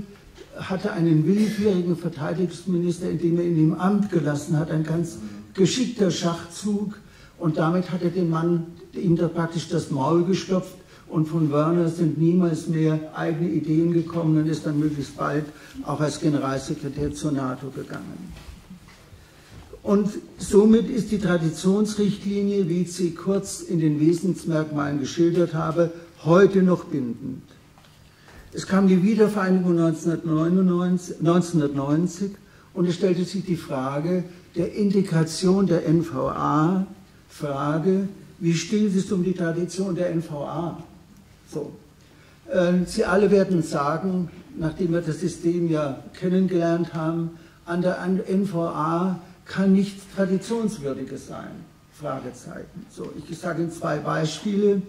hatte einen willfährigen Verteidigungsminister, indem er ihn im Amt gelassen hat, ein ganz geschickter Schachzug. Und damit hat er den Mann ihm da praktisch das Maul gestopft. Und von Werner sind niemals mehr eigene Ideen gekommen und ist dann möglichst bald auch als Generalsekretär zur NATO gegangen. Und somit ist die Traditionsrichtlinie, wie ich sie kurz in den Wesensmerkmalen geschildert habe, heute noch bindend. Es kam die Wiedervereinigung 1999, 1990 und es stellte sich die Frage der Integration der NVA, Frage, wie steht es um die Tradition der NVA? So. Ähm, Sie alle werden sagen, nachdem wir das System ja kennengelernt haben, an der NVA kann nichts Traditionswürdiges sein? Fragezeichen. So, ich sage Ihnen zwei Beispiele.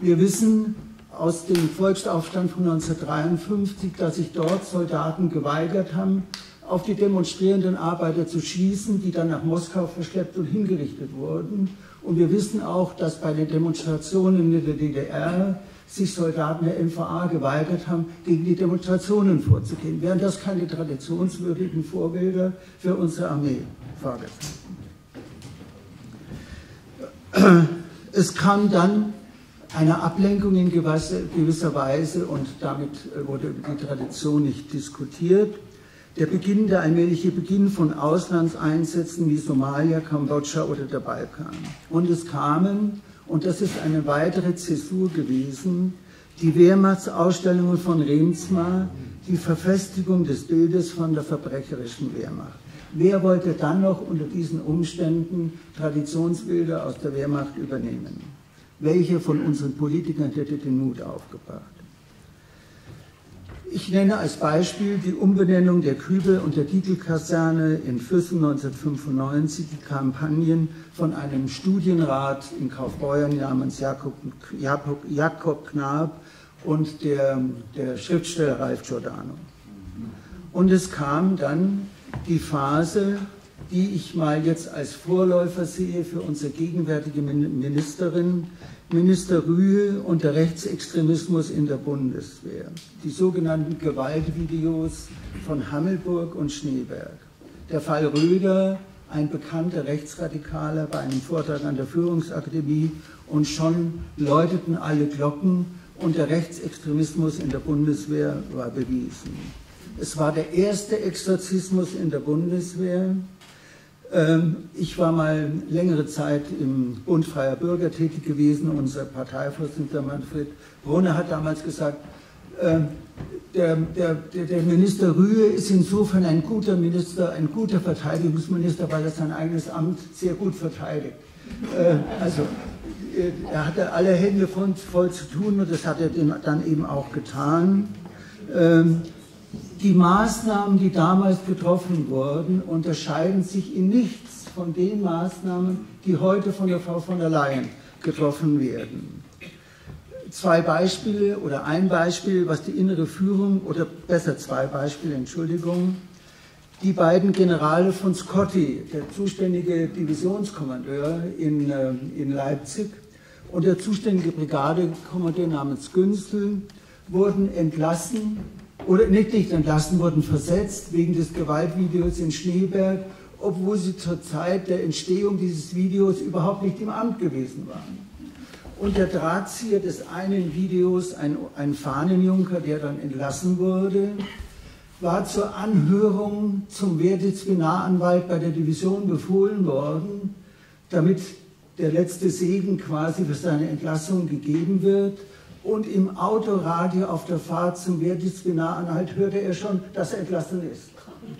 Wir wissen aus dem Volksaufstand von 1953, dass sich dort Soldaten geweigert haben, auf die demonstrierenden Arbeiter zu schießen, die dann nach Moskau verschleppt und hingerichtet wurden. Und wir wissen auch, dass bei den Demonstrationen in der DDR sich Soldaten der NVA geweigert haben, gegen die Demonstrationen vorzugehen. Wären das keine traditionswürdigen Vorbilder für unsere Armee? Fragezeichen. Es kam dann eine Ablenkung in gewisser Weise und damit wurde die Tradition nicht diskutiert. Der Beginn, der allmähliche Beginn von Auslandseinsätzen wie Somalia, Kambodscha oder der Balkan. Und es kamen, und das ist eine weitere Zäsur gewesen, die Wehrmachtsausstellungen von Remsmar, die Verfestigung des Bildes von der verbrecherischen Wehrmacht. Wer wollte dann noch unter diesen Umständen Traditionsbilder aus der Wehrmacht übernehmen? Welche von unseren Politikern hätte den Mut aufgebracht? Ich nenne als Beispiel die Umbenennung der Kübel- und der Diegelkaserne in Füssen 1995, die Kampagnen von einem Studienrat in Kaufbeuern namens Jakob, Jakob, Jakob Knab und der, der Schriftsteller Ralf Giordano. Und es kam dann die Phase, die ich mal jetzt als Vorläufer sehe für unsere gegenwärtige Ministerin, Minister Rühe und der Rechtsextremismus in der Bundeswehr. Die sogenannten Gewaltvideos von Hammelburg und Schneeberg. Der Fall Röder, ein bekannter Rechtsradikaler bei einem Vortrag an der Führungsakademie und schon läuteten alle Glocken und der Rechtsextremismus in der Bundeswehr war bewiesen. Es war der erste Exorzismus in der Bundeswehr ich war mal längere Zeit im Bund Freier Bürger tätig gewesen. Unser Parteivorsitzender Manfred Brunner hat damals gesagt, ähm, der, der, der, Minister Rühe ist insofern ein guter Minister, ein guter Verteidigungsminister, weil er sein eigenes Amt sehr gut verteidigt. Äh, also äh, er hatte alle Hände voll zu tun und das hat er dann eben auch getan. Ähm, die Maßnahmen, die damals getroffen wurden, unterscheiden sich in nichts von den Maßnahmen, die heute von der Frau von der Leyen getroffen werden. Zwei Beispiele oder ein Beispiel, was die innere Führung, oder besser zwei Beispiele, Entschuldigung, die beiden Generale von Scotti, der zuständige Divisionskommandeur in, äh, in Leipzig und der zuständige Brigadekommandeur namens Günzel, wurden entlassen oder nicht, nicht entlassen wurden, versetzt wegen des Gewaltvideos in Schneeberg, obwohl sie zur Zeit der Entstehung dieses Videos überhaupt nicht im Amt gewesen waren. Und der Drahtzieher des einen Videos, ein, ein Fahnenjunker, der dann entlassen wurde, war zur Anhörung zum Wehrdisziplinarανwalt bei der Division befohlen worden, damit der letzte Segen quasi für seine Entlassung gegeben wird. Und im Autoradio auf der Fahrt zum Wehrdisziplinareinheit hörte er schon, dass er entlassen ist.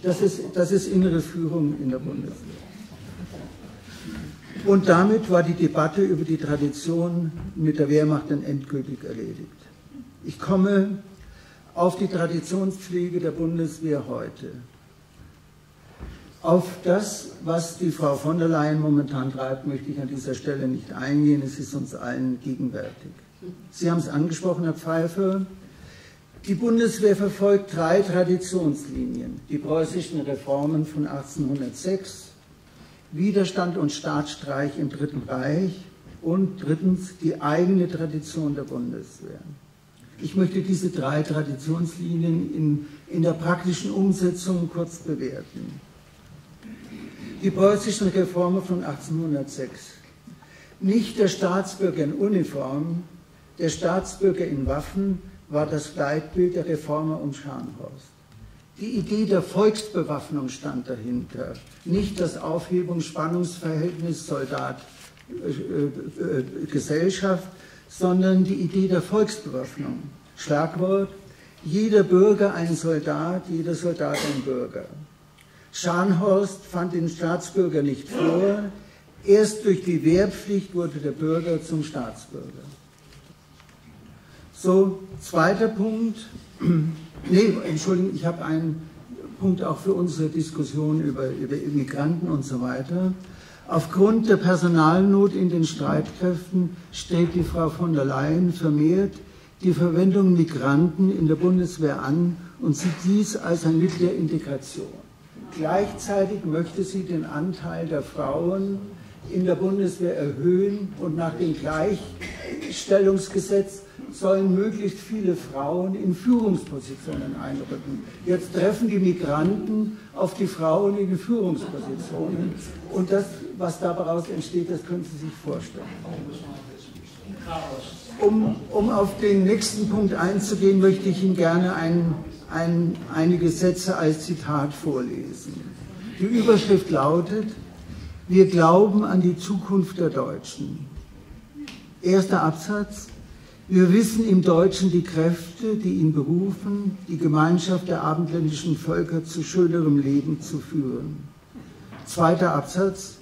Das ist, das ist innere Führung in der Bundeswehr. Und damit war die Debatte über die Tradition mit der Wehrmacht dann endgültig erledigt. Ich komme auf die Traditionspflege der Bundeswehr heute. Auf das, was die Frau von der Leyen momentan treibt, möchte ich an dieser Stelle nicht eingehen. Es ist uns allen gegenwärtig. Sie haben es angesprochen, Herr Pfeiffer. Die Bundeswehr verfolgt drei Traditionslinien. Die preußischen Reformen von 1806, Widerstand und Staatsstreich im Dritten Reich und drittens die eigene Tradition der Bundeswehr. Ich möchte diese drei Traditionslinien in, in der praktischen Umsetzung kurz bewerten. Die preußischen Reformen von 1806. Nicht der Staatsbürger in Uniform, der Staatsbürger in Waffen war das Leitbild der Reformer um Scharnhorst. Die Idee der Volksbewaffnung stand dahinter, nicht das Aufhebungsspannungsverhältnis Soldat-Gesellschaft, äh, äh, sondern die Idee der Volksbewaffnung. Schlagwort, jeder Bürger ein Soldat, jeder Soldat ein Bürger. Scharnhorst fand den Staatsbürger nicht vor, erst durch die Wehrpflicht wurde der Bürger zum Staatsbürger. So, zweiter Punkt. Nee, Entschuldigung, ich habe einen Punkt auch für unsere Diskussion über, über Immigranten und so weiter. Aufgrund der Personalnot in den Streitkräften strebt die Frau von der Leyen vermehrt die Verwendung Migranten in der Bundeswehr an und sieht dies als ein Mittel der Integration. Gleichzeitig möchte sie den Anteil der Frauen in der Bundeswehr erhöhen und nach dem Gleichstellungsgesetz sollen möglichst viele Frauen in Führungspositionen einrücken. Jetzt treffen die Migranten auf die Frauen in den Führungspositionen. Und das, was daraus entsteht, das können Sie sich vorstellen. Um, um auf den nächsten Punkt einzugehen, möchte ich Ihnen gerne ein, ein, einige Sätze als Zitat vorlesen. Die Überschrift lautet, wir glauben an die Zukunft der Deutschen. Erster Absatz, Wir wissen im Deutschen die Kräfte, die ihn berufen, die Gemeinschaft der abendländischen Völker zu schönerem Leben zu führen. Zweiter Absatz.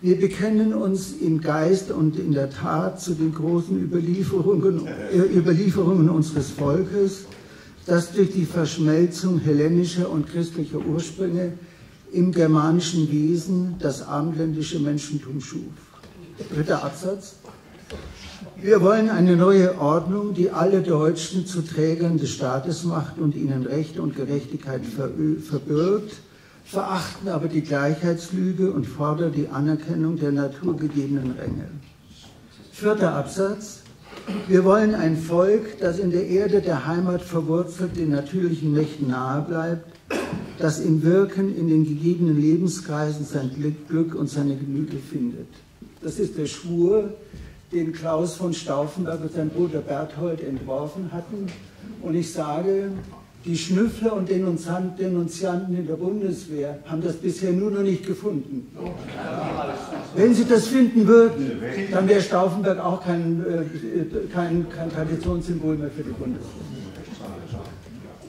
Wir bekennen uns im Geist und in der Tat zu den großen Überlieferungen, äh, Überlieferungen unseres Volkes, das durch die Verschmelzung hellenischer und christlicher Ursprünge im germanischen Wesen das abendländische Menschentum schuf. Dritter Absatz. Wir wollen eine neue Ordnung, die alle Deutschen zu Trägern des Staates macht und ihnen Recht und Gerechtigkeit verbirgt, verachten aber die Gleichheitslüge und fordern die Anerkennung der naturgegebenen Ränge. Vierter Absatz. Wir wollen ein Volk, das in der Erde der Heimat verwurzelt den natürlichen Mächten nahe bleibt, das im Wirken in den gegebenen Lebenskreisen sein Glück und seine Genüge findet. Das ist der Schwur, den Klaus von Stauffenberg und sein Bruder Berthold entworfen hatten. Und ich sage, die Schnüffler und Denunzianten in der Bundeswehr haben das bisher nur noch nicht gefunden. Wenn sie das finden würden, dann wäre Stauffenberg auch kein, äh, kein, kein Traditionssymbol mehr für die Bundeswehr.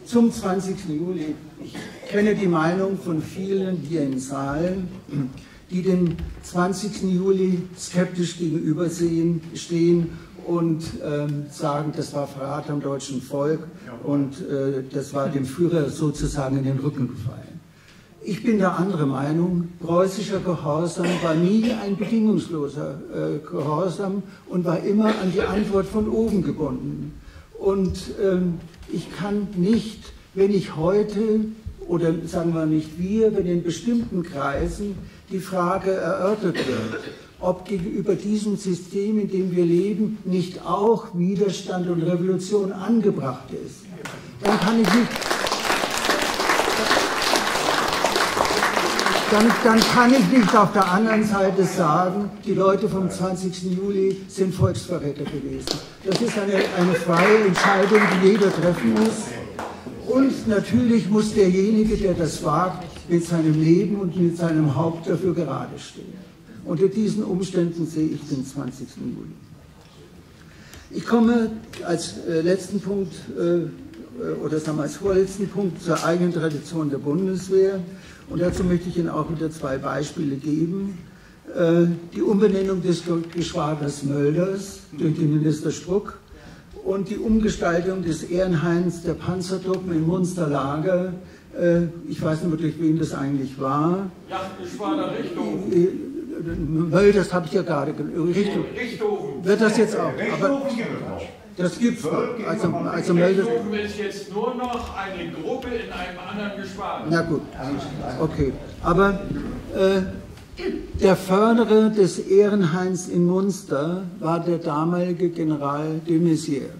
Zum 20. Juli. Ich kenne die Meinung von vielen hier im Saal die dem 20. Juli skeptisch gegenübersehen stehen und ähm, sagen, das war Verrat am deutschen Volk und äh, das war dem Führer sozusagen in den Rücken gefallen. Ich bin der andere Meinung. Preußischer Gehorsam war nie ein bedingungsloser äh, Gehorsam und war immer an die Antwort von oben gebunden. Und ähm, ich kann nicht, wenn ich heute, oder sagen wir nicht wir, wenn in bestimmten Kreisen die Frage erörtert wird, ob gegenüber diesem System, in dem wir leben, nicht auch Widerstand und Revolution angebracht ist. Dann kann ich nicht, dann, dann kann ich nicht auf der anderen Seite sagen, die Leute vom 20. Juli sind Volksverräter gewesen. Das ist eine, eine freie Entscheidung, die jeder treffen muss. Und natürlich muss derjenige, der das wagt, mit seinem Leben und mit seinem Haupt dafür gerade stehen. Unter diesen Umständen sehe ich den 20. Juli. Ich komme als äh, letzten Punkt äh, oder sagen wir als vorletzten Punkt zur eigenen Tradition der Bundeswehr. Und dazu möchte ich Ihnen auch wieder zwei Beispiele geben. Äh, die Umbenennung des Geschwaders Mölders durch den Minister Struck und die Umgestaltung des Ehrenhains der Panzertruppen im Munsterlager ich weiß nicht, durch wen das eigentlich war. Ja, ich war da Richthofen. Weil das habe ich ja gerade Richtung. Richthofen. Wird das jetzt auch? Aber das gibt's noch. Also, also Richthofen ist jetzt nur noch eine Gruppe in einem anderen Geschwader. Na gut, okay. Aber äh, der Förderer des Ehrenhains in Munster war der damalige General de Maizière.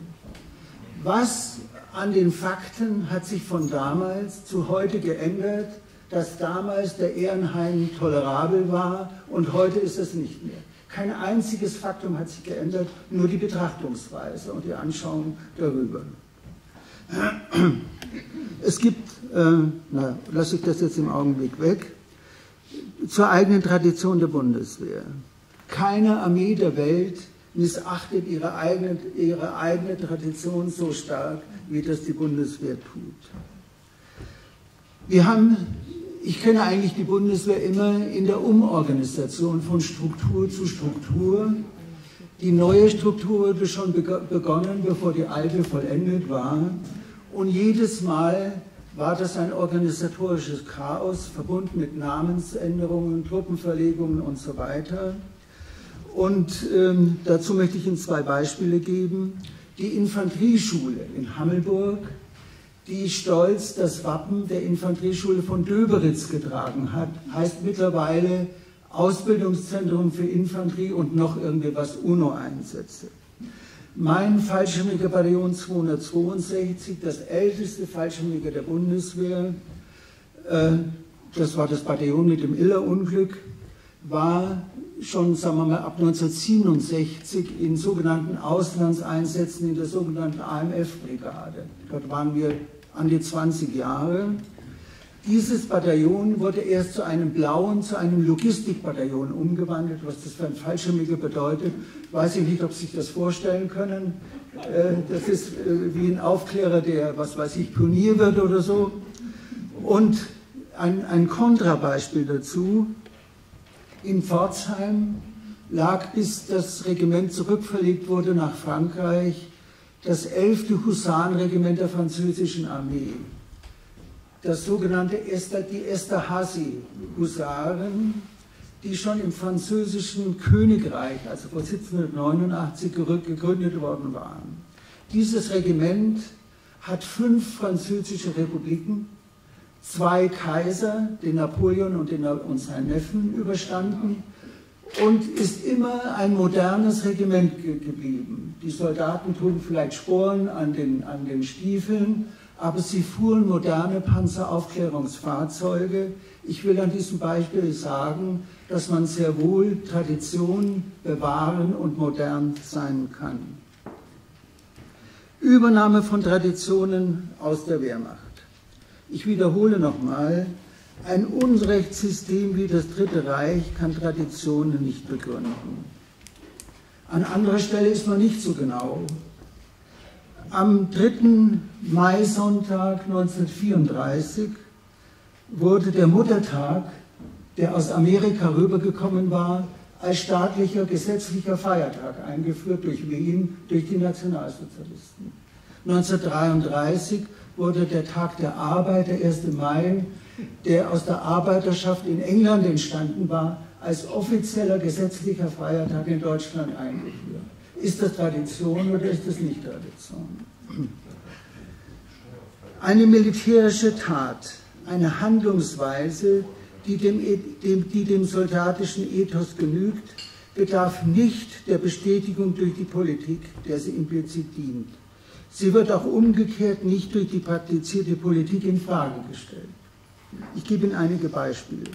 Was an den Fakten hat sich von damals zu heute geändert, dass damals der Ehrenhain tolerabel war und heute ist es nicht mehr. Kein einziges Faktum hat sich geändert, nur die Betrachtungsweise und die Anschauung darüber. Es gibt, äh, na, lasse ich das jetzt im Augenblick weg, zur eigenen Tradition der Bundeswehr. Keine Armee der Welt missachtet ihre eigene, ihre eigene Tradition so stark, wie das die Bundeswehr tut. Wir haben, ich kenne eigentlich die Bundeswehr immer in der Umorganisation von Struktur zu Struktur. Die neue Struktur wurde schon begonnen, bevor die alte vollendet war. Und jedes Mal war das ein organisatorisches Chaos, verbunden mit Namensänderungen, Truppenverlegungen und so weiter. Und ähm, dazu möchte ich Ihnen zwei Beispiele geben. Die Infanterieschule in Hammelburg, die stolz das Wappen der Infanterieschule von Döberitz getragen hat, heißt mittlerweile Ausbildungszentrum für Infanterie und noch irgendwie was UNO-Einsätze. Mein Fallschirmjägerbataillon 262, das älteste Fallschirmjäger der Bundeswehr, äh, das war das Bataillon mit dem Iller-Unglück, war schon, sagen wir mal, ab 1967 in sogenannten Auslandseinsätzen in der sogenannten AMF-Brigade. Dort waren wir an die 20 Jahre. Dieses Bataillon wurde erst zu einem blauen, zu einem Logistikbataillon umgewandelt, was das für ein Fallschirmjäger bedeutet. Weiß ich nicht, ob Sie sich das vorstellen können. Äh, das ist äh, wie ein Aufklärer, der, was weiß ich, Pionier wird oder so. Und ein, ein Kontrabeispiel dazu. In Pforzheim lag, bis das Regiment zurückverlegt wurde nach Frankreich, das 11. Husarenregiment der französischen Armee das sogenannte Esther, die Esterhazy-Husaren, die schon im französischen Königreich, also vor 1789, gegründet worden waren. Dieses Regiment hat fünf französische Republiken, zwei Kaiser, den Napoleon und, den, und seinen Neffen, überstanden und ist immer ein modernes Regiment geblieben. Die Soldaten trugen vielleicht Sporen an den, an den Stiefeln, aber sie fuhren moderne Panzeraufklärungsfahrzeuge. Ich will an diesem Beispiel sagen, dass man sehr wohl Tradition bewahren und modern sein kann. Übernahme von Traditionen aus der Wehrmacht. Ich wiederhole nochmal, ein Unrechtssystem wie das Dritte Reich kann Traditionen nicht begründen. An anderer Stelle ist man nicht so genau. Am 3. Mai-Sonntag 1934 wurde der Muttertag, der aus Amerika rübergekommen war, als staatlicher gesetzlicher Feiertag eingeführt durch Wien, durch die Nationalsozialisten. 1933 wurde der Tag der Arbeit, der 1. Mai, der aus der Arbeiterschaft in England entstanden war, als offizieller gesetzlicher Feiertag in Deutschland eingeführt. Ist das Tradition oder ist das nicht Tradition? Eine militärische Tat, eine Handlungsweise, die dem, dem, die dem soldatischen Ethos genügt, bedarf nicht der Bestätigung durch die Politik, der sie implizit dient. Sie wird auch umgekehrt nicht durch die praktizierte Politik in Frage gestellt. Ich gebe Ihnen einige Beispiele.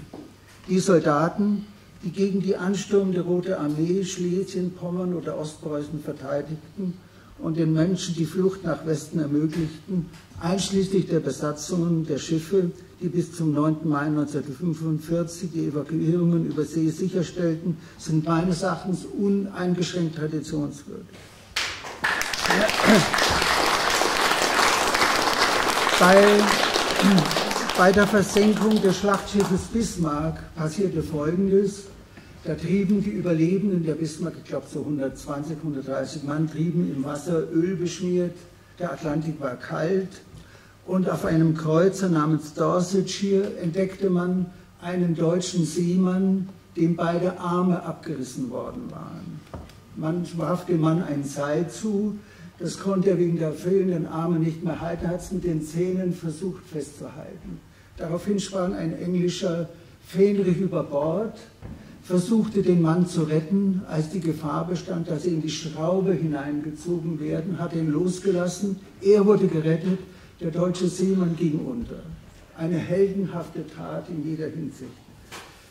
Die Soldaten, die gegen die anstürmende Rote Armee Schlesien, Pommern oder Ostpreußen verteidigten und den Menschen die Flucht nach Westen ermöglichten, einschließlich der Besatzungen der Schiffe, die bis zum 9. Mai 1945 die Evakuierungen über See sicherstellten, sind meines Erachtens uneingeschränkt traditionswürdig. Bei bei der Versenkung des Schlachtschiffes Bismarck passierte Folgendes. Da trieben die Überlebenden der Bismarck, ich glaube so 120, 130 Mann, trieben im Wasser Öl beschmiert. Der Atlantik war kalt. Und auf einem Kreuzer namens Dorsetshire entdeckte man einen deutschen Seemann, dem beide Arme abgerissen worden waren. Man warf dem Mann ein Seil zu, das konnte er wegen der fehlenden Arme nicht mehr halten, hat es mit den Zähnen versucht festzuhalten. Daraufhin sprang ein englischer Fähnrich über Bord, versuchte den Mann zu retten, als die Gefahr bestand, dass sie in die Schraube hineingezogen werden, hat ihn losgelassen, er wurde gerettet, der deutsche Seemann ging unter. Eine heldenhafte Tat in jeder Hinsicht.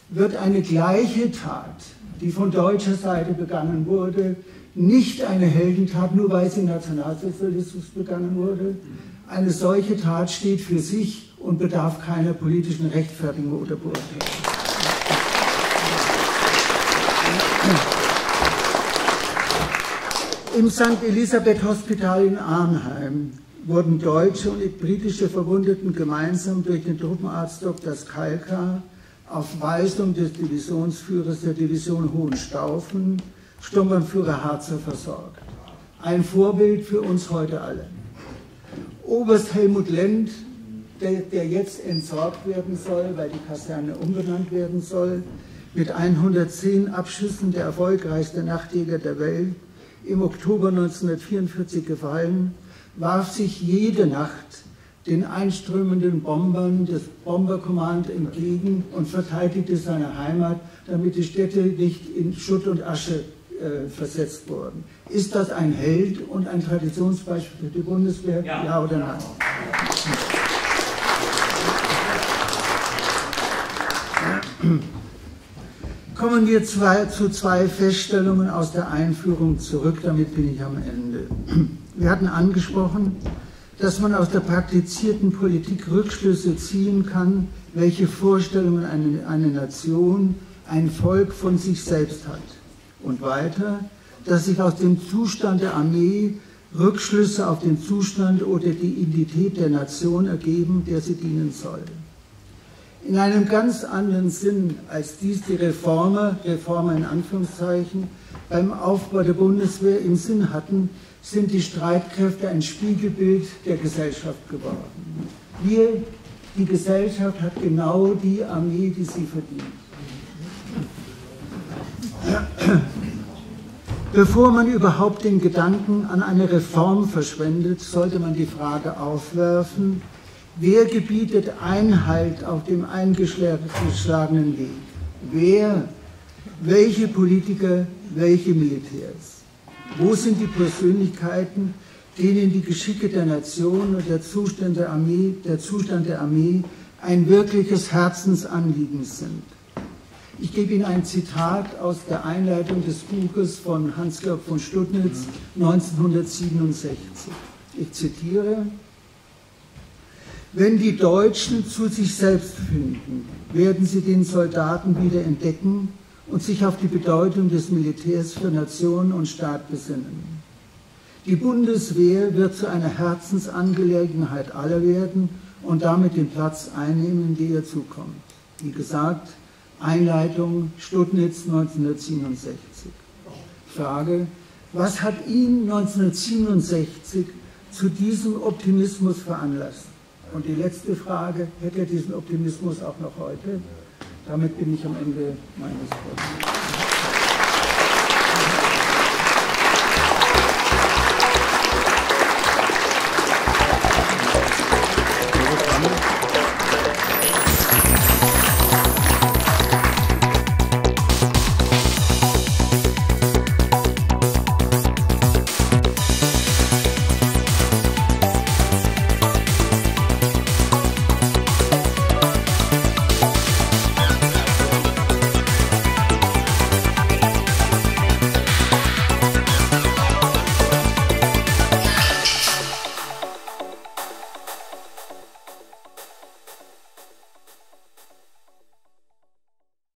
Wird eine gleiche Tat, die von deutscher Seite begangen wurde, nicht eine Heldentat, nur weil sie Nationalsozialismus begangen wurde? Eine solche Tat steht für sich und bedarf keiner politischen Rechtfertigung oder Beurteilung. Im St. Elisabeth Hospital in Arnheim wurden deutsche und britische Verwundeten gemeinsam durch den Truppenarzt Dr. Skalka auf Weisung des Divisionsführers der Division Hohenstaufen, Sturmbannführer Harzer, versorgt. Ein Vorbild für uns heute alle. Oberst Helmut Lend der, der jetzt entsorgt werden soll, weil die Kaserne umbenannt werden soll, mit 110 Abschüssen der erfolgreichste Nachtjäger der Welt, im Oktober 1944 gefallen, warf sich jede Nacht den einströmenden Bombern des Bomberkommand entgegen und verteidigte seine Heimat, damit die Städte nicht in Schutt und Asche äh, versetzt wurden. Ist das ein Held und ein Traditionsbeispiel für die Bundeswehr? Ja, ja oder nein? Kommen wir zwei, zu zwei Feststellungen aus der Einführung zurück, damit bin ich am Ende. Wir hatten angesprochen, dass man aus der praktizierten Politik Rückschlüsse ziehen kann, welche Vorstellungen eine, eine Nation, ein Volk von sich selbst hat. Und weiter, dass sich aus dem Zustand der Armee Rückschlüsse auf den Zustand oder die Identität der Nation ergeben, der sie dienen soll. In einem ganz anderen Sinn, als dies die Reformer, Reformer in Anführungszeichen, beim Aufbau der Bundeswehr im Sinn hatten, sind die Streitkräfte ein Spiegelbild der Gesellschaft geworden. Wir, die Gesellschaft hat genau die Armee, die sie verdient. Bevor man überhaupt den Gedanken an eine Reform verschwendet, sollte man die Frage aufwerfen, wer gebietet Einhalt auf dem eingeschlagenen Weg? Wer, welche Politiker, welche Militärs? Wo sind die Persönlichkeiten, denen die Geschicke der Nation und der Zustand der Armee, der Zustand der Armee ein wirkliches Herzensanliegen sind? Ich gebe Ihnen ein Zitat aus der Einleitung des Buches von Hans-Georg von Studnitz 1967. Ich zitiere, wenn die Deutschen zu sich selbst finden, werden sie den Soldaten wieder entdecken und sich auf die Bedeutung des Militärs für Nation und Staat besinnen. Die Bundeswehr wird zu einer Herzensangelegenheit aller werden und damit den Platz einnehmen, der ihr zukommt. Wie gesagt, Einleitung Stuttnitz 1967. Frage, was hat ihn 1967 zu diesem Optimismus veranlasst? Und die letzte Frage, hätte er diesen Optimismus auch noch heute? Damit bin ich am Ende meines Vortrags.